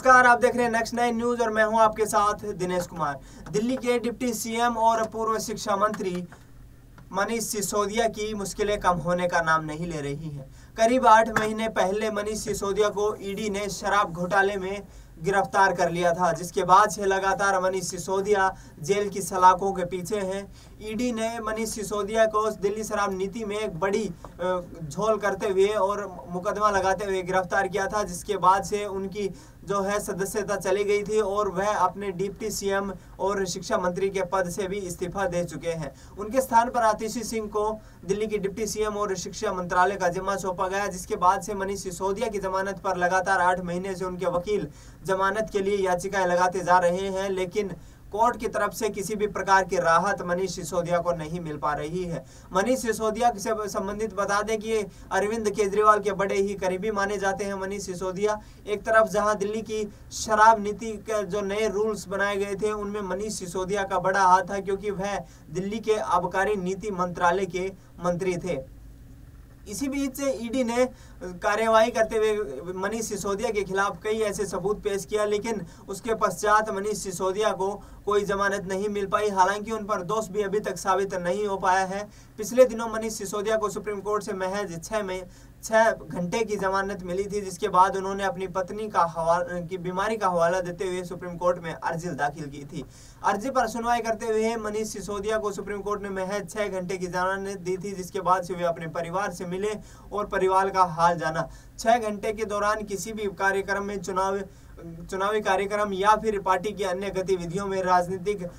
नमस्कार, आप देख रहे हैं नेक्स्ट नाइन न्यूज़ और मैं हूँ आपके साथ दिनेश कुमार। दिल्ली के डिप्टी सीएम और पूर्व शिक्षा मंत्री मनीष सिसोदिया की मुश्किलें कम होने का नाम नहीं ले रही हैं। करीब आठ महीने पहले मनीष सिसोदिया को ईडी ने शराब घोटाले में गिरफ़्तार कर लिया था, जिसके बाद से लगातार मनीष सिसोदिया जेल की सलाखों के पीछे हैं। ईडी ने मनीष सिसोदिया को दिल्ली शराब नीति में एक बड़ी झोल करते हुए और मुकदमा लगाते हुए गिरफ़्तार किया था, जिसके बाद से उनकी जो है सदस्यता चली गई थी और वह अपने डिप्टी सीएम और शिक्षा मंत्री के पद से भी इस्तीफा दे चुके हैं। उनके स्थान पर आतिशी सिंह को दिल्ली की डिप्टी सीएम और शिक्षा मंत्रालय का जिम्मा सौंपा गया, जिसके बाद से मनीष सिसोदिया की जमानत पर लगातार आठ महीने से उनके वकील जमानत के लिए याचिकाएँ लगाते जा रहे हैं, लेकिन कोर्ट की तरफ़ से किसी भी प्रकार की राहत मनीष सिसोदिया को नहीं मिल पा रही है। मनीष सिसोदिया से संबंधित बता दें कि अरविंद केजरीवाल के बड़े ही करीबी माने जाते हैं मनीष सिसोदिया। एक तरफ़ जहाँ दिल्ली की शराब नीति के जो नए रूल्स बनाए गए थे, उनमें मनीष सिसोदिया का बड़ा हाथ था, क्योंकि वह दिल्ली के आबकारी नीति मंत्रालय के मंत्री थे। इसी बीच से ईडी ने कार्यवाही करते हुए मनीष सिसोदिया के खिलाफ कई ऐसे सबूत पेश किया, लेकिन उसके पश्चात मनीष सिसोदिया को कोई जमानत नहीं मिल पाई। हालाँकि उन पर दोष भी अभी तक साबित नहीं हो पाया है। पिछले दिनों मनीष सिसोदिया को सुप्रीम कोर्ट से महज छह में छह घंटे की जमानत मिली थी, जिसके बाद उन्होंने अपनी पत्नी का हवाला की बीमारी का हवाला देते हुए सुप्रीम कोर्ट में अर्जी दाखिल की थी। अर्जी पर सुनवाई करते हुए मनीष सिसोदिया को सुप्रीम कोर्ट ने महज छह घंटे की जमानत दी थी, जिसके बाद से वे अपने परिवार से मिले और परिवार का हाल जाना। छह घंटे के दौरान किसी भी कार्यक्रम में चुनाव, चुनावी कार्यक्रम या फिर पार्टी की अन्य गतिविधियों में राजनीतिक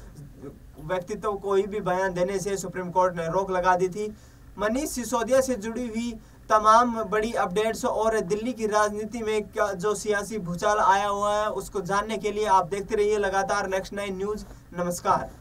व्यक्तित्व कोई भी बयान देने से सुप्रीम कोर्ट ने रोक लगा दी थी। मनीष सिसोदिया से जुड़ी हुई तमाम बड़ी अपडेट्स और दिल्ली की राजनीति में जो सियासी भूचाल आया हुआ है, उसको जानने के लिए आप देखते रहिए लगातार नेक्स्ट नाइन न्यूज़ नमस्कार।